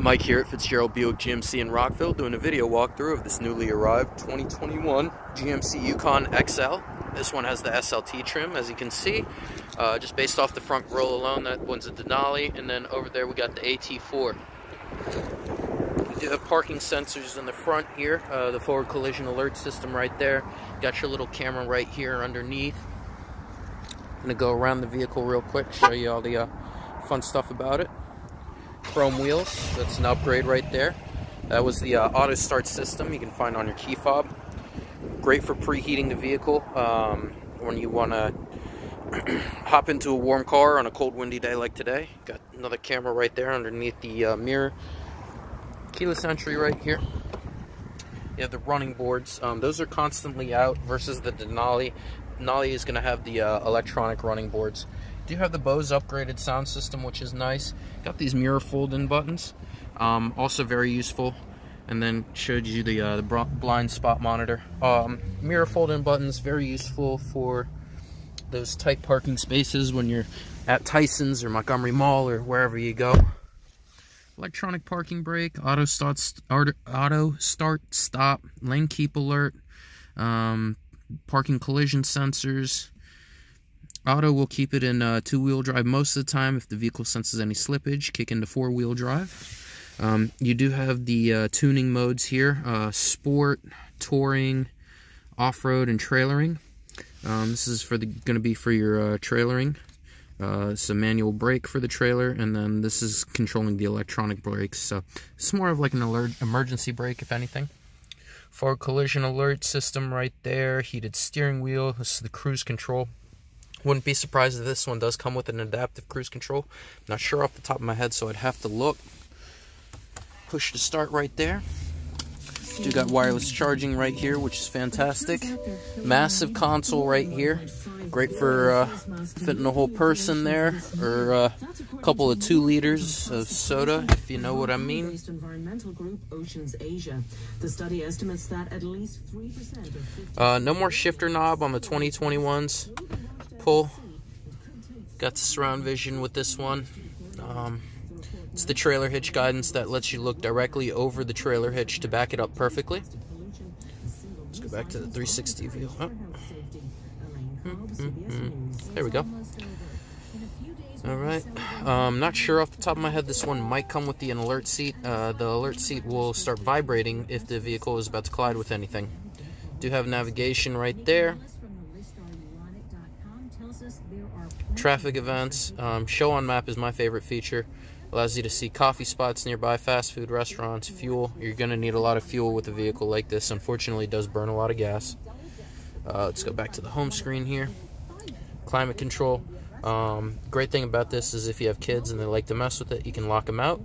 Mike here at Fitzgerald Buick GMC in Rockville doing a video walkthrough of this newly arrived 2021 GMC Yukon XL. This one has the SLT trim as you can see. Uh, just based off the front grille alone, that one's a Denali. And then over there we got the AT4. You do have parking sensors in the front here. Uh, the forward collision alert system right there. Got your little camera right here underneath. I'm gonna go around the vehicle real quick, show you all the uh, fun stuff about it chrome wheels. That's an upgrade right there. That was the uh, auto start system you can find on your key fob. Great for preheating the vehicle um, when you want to hop into a warm car on a cold windy day like today. Got another camera right there underneath the uh, mirror. Keyless entry right here. You have the running boards. Um, those are constantly out versus the Denali. Denali is going to have the uh, electronic running boards do have the Bose upgraded sound system, which is nice. Got these mirror fold-in buttons, um, also very useful. And then showed you the, uh, the blind spot monitor. Um, mirror fold-in buttons, very useful for those tight parking spaces when you're at Tyson's or Montgomery Mall or wherever you go. Electronic parking brake, auto start, auto start stop, lane keep alert, um, parking collision sensors, Auto will keep it in uh, two-wheel drive most of the time. If the vehicle senses any slippage, kick into four-wheel drive. Um, you do have the uh, tuning modes here, uh, sport, touring, off-road, and trailering. Um, this is for the going to be for your uh, trailering. Uh, it's a manual brake for the trailer, and then this is controlling the electronic brakes. So it's more of like an alert emergency brake, if anything. For collision alert system right there, heated steering wheel. This is the cruise control. Wouldn't be surprised if this one does come with an adaptive cruise control. Not sure off the top of my head, so I'd have to look. Push to start right there. Do got wireless charging right here, which is fantastic. Massive console right here. Great for uh, fitting a whole person there, or uh, a couple of two liters of soda, if you know what I mean. Uh, no more shifter knob on the 2021s pull. Got the surround vision with this one. Um, it's the trailer hitch guidance that lets you look directly over the trailer hitch to back it up perfectly. Let's go back to the 360 view. Oh. Mm -hmm. There we go. Alright, um, not sure off the top of my head, this one might come with the alert seat. Uh, the alert seat will start vibrating if the vehicle is about to collide with anything. Do have navigation right there. Traffic events. Um, show on map is my favorite feature. Allows you to see coffee spots nearby, fast food restaurants, fuel. You're going to need a lot of fuel with a vehicle like this. Unfortunately, it does burn a lot of gas. Uh, let's go back to the home screen here. Climate control. Um, great thing about this is if you have kids and they like to mess with it, you can lock them out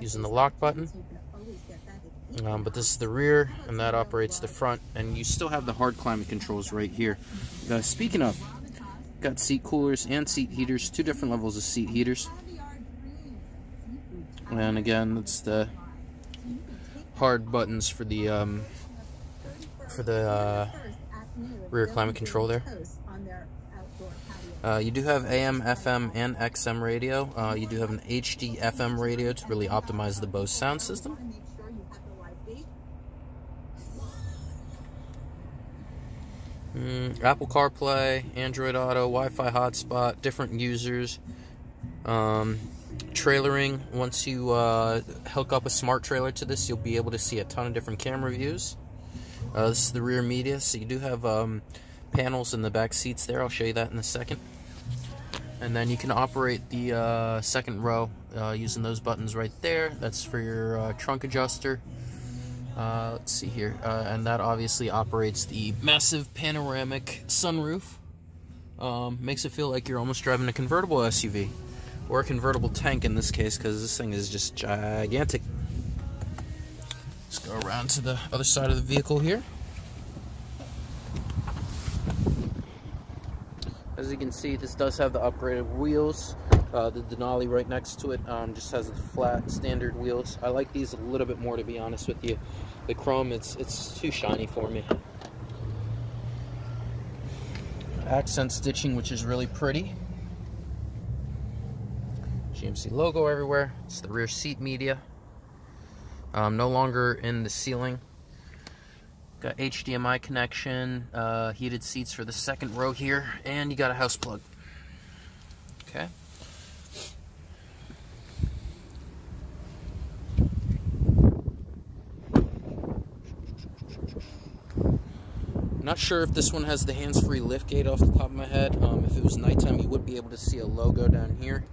using the lock button. Um, but this is the rear, and that operates the front, and you still have the hard climate controls right here. Uh, speaking of, Got seat coolers and seat heaters, two different levels of seat heaters. And again, that's the hard buttons for the um, for the uh, rear climate control there. Uh, you do have AM, FM, and XM radio. Uh, you do have an HD FM radio to really optimize the Bose sound system. Mm, Apple CarPlay, Android Auto, Wi-Fi hotspot, different users. Um, trailering, once you uh, hook up a smart trailer to this, you'll be able to see a ton of different camera views. Uh, this is the rear media, so you do have um, panels in the back seats there. I'll show you that in a second. And then you can operate the uh, second row uh, using those buttons right there. That's for your uh, trunk adjuster. Uh, let's see here. Uh, and that obviously operates the massive panoramic sunroof. Um, makes it feel like you're almost driving a convertible SUV. Or a convertible tank in this case, because this thing is just gigantic. Let's go around to the other side of the vehicle here. As you can see, this does have the upgraded wheels. Uh, the Denali right next to it um, just has the flat standard wheels. I like these a little bit more to be honest with you. The chrome, it's, it's too shiny for me. Accent stitching, which is really pretty. GMC logo everywhere. It's the rear seat media. Um, no longer in the ceiling. Got HDMI connection, uh, heated seats for the second row here, and you got a house plug. Okay. Not sure if this one has the hands-free liftgate off the top of my head. Um, if it was nighttime, you would be able to see a logo down here.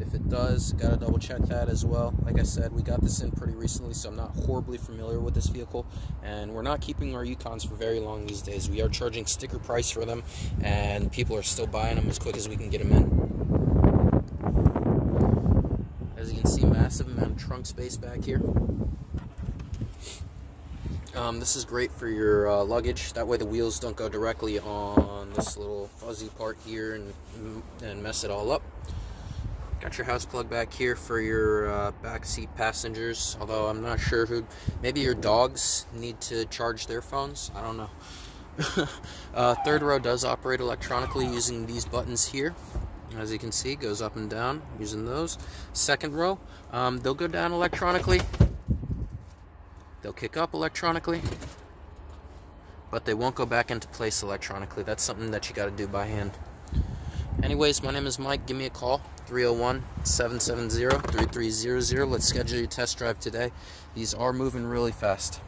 If it does, gotta double check that as well. Like I said, we got this in pretty recently, so I'm not horribly familiar with this vehicle. And we're not keeping our Yukons for very long these days. We are charging sticker price for them, and people are still buying them as quick as we can get them in. As you can see, massive amount of trunk space back here. Um, this is great for your uh, luggage. That way the wheels don't go directly on this little fuzzy part here and, and mess it all up. Got your house plug back here for your uh, back seat passengers. Although I'm not sure who. Maybe your dogs need to charge their phones. I don't know. uh, third row does operate electronically using these buttons here. As you can see, goes up and down using those. Second row, um, they'll go down electronically They'll kick up electronically, but they won't go back into place electronically. That's something that you got to do by hand. Anyways, my name is Mike. Give me a call, 301-770-3300. Let's schedule your test drive today. These are moving really fast.